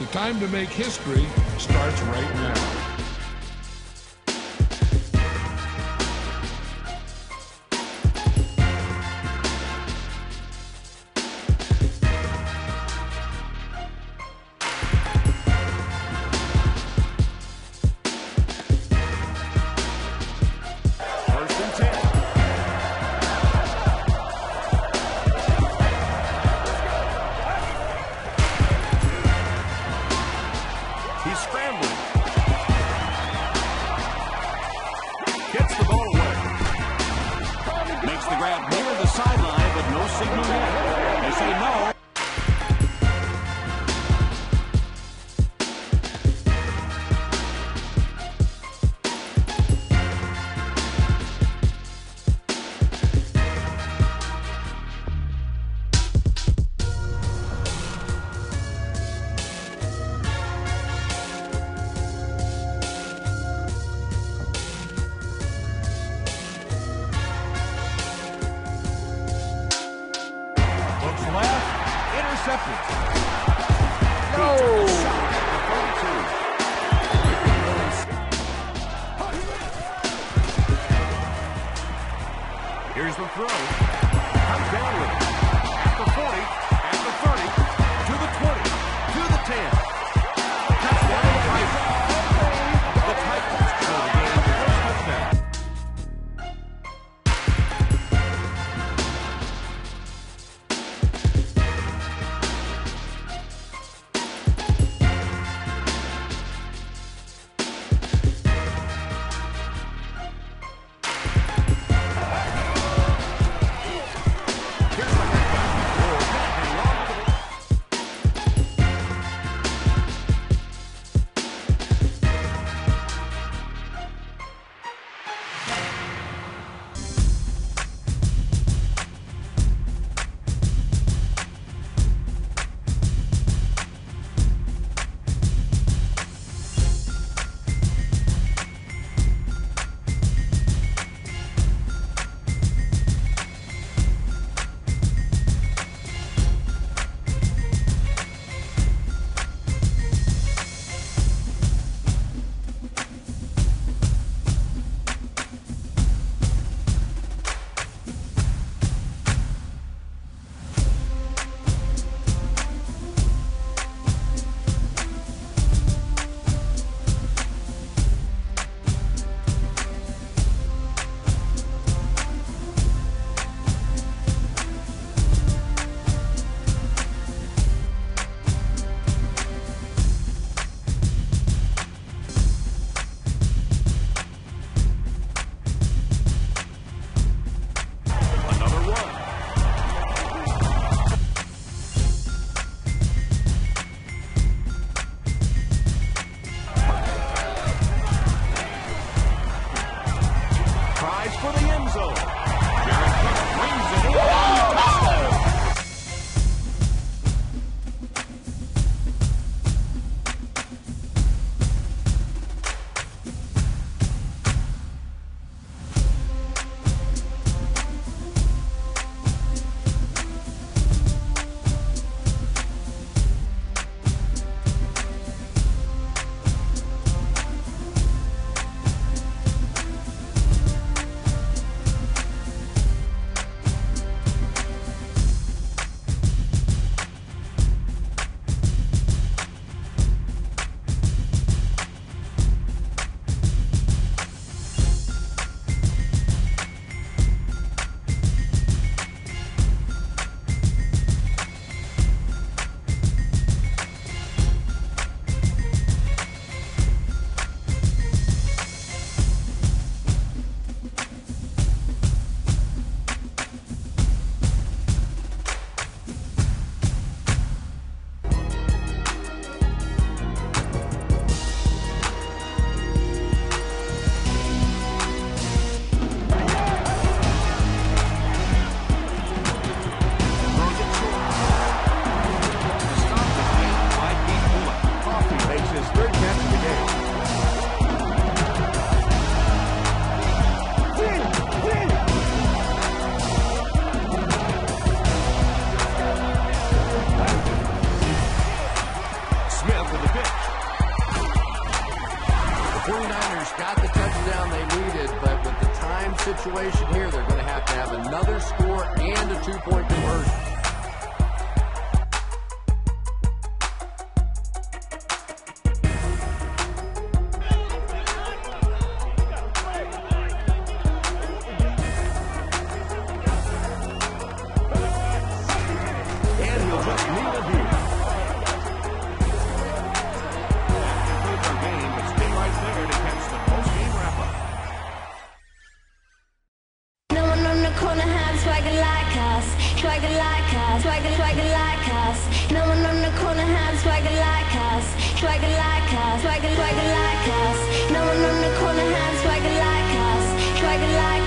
The time to make history starts right now. signo intercepted. No! Here's the throw. Comes down with it. At the 40. for the end zone. Chargers got the touchdown they needed, but with the time situation here, they're going to have to have another score and a two-point conversion. swagger like us, swagger, swagger like us. No one on the corner has swagger like us, swagger like us, swagger, swagger like us. No one on the corner has swagger like us, swagger like us.